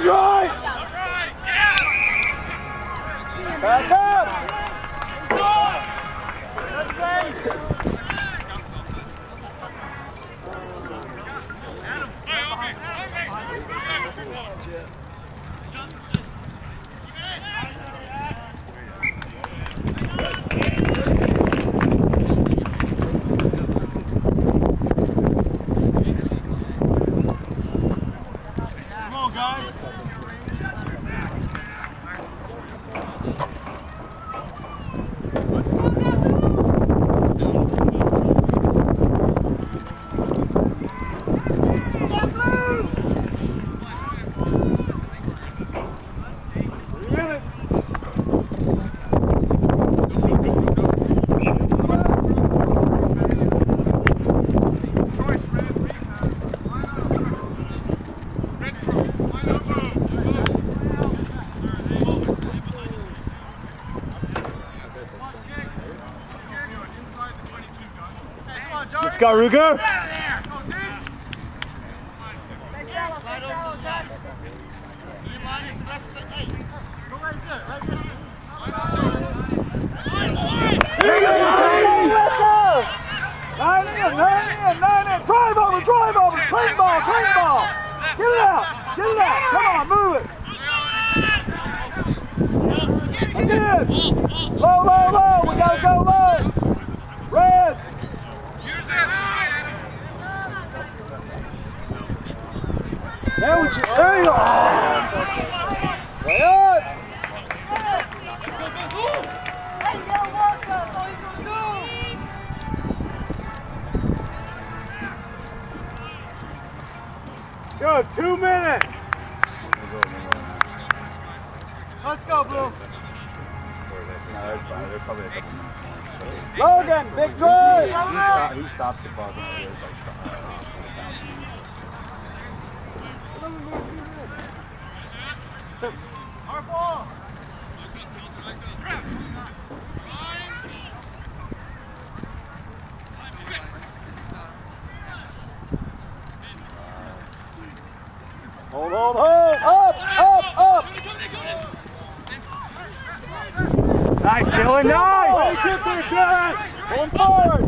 Bridge right! Back up! On, guys. Three minutes. Let's go, Ruger. Nine in, nine in, nine in. Drive over, drive over. Train ball, train ball. There we go. There you go. Way up. Go, two minutes. Let's go, Blue. Logan, big drive. Stopped the ball. Hold, hold, hold. Up, up, up. Nice, Dylan, nice. Going forward.